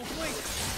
Don't!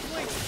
complete.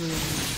Killing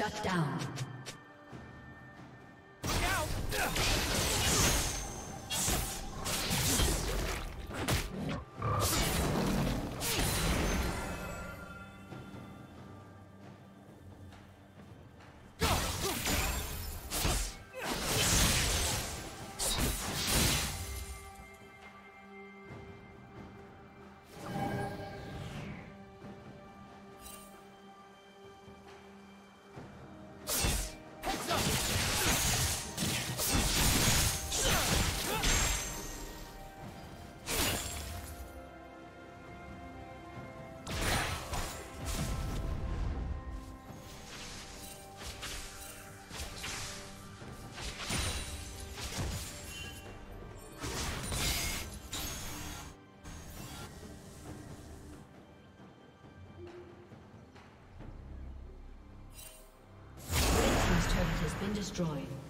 Shut down. Been destroyed.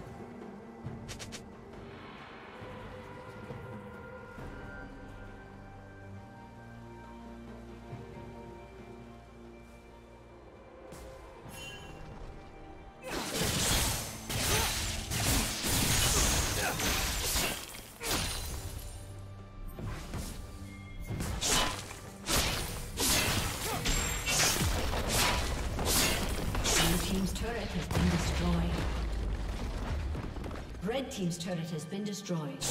Destroyed.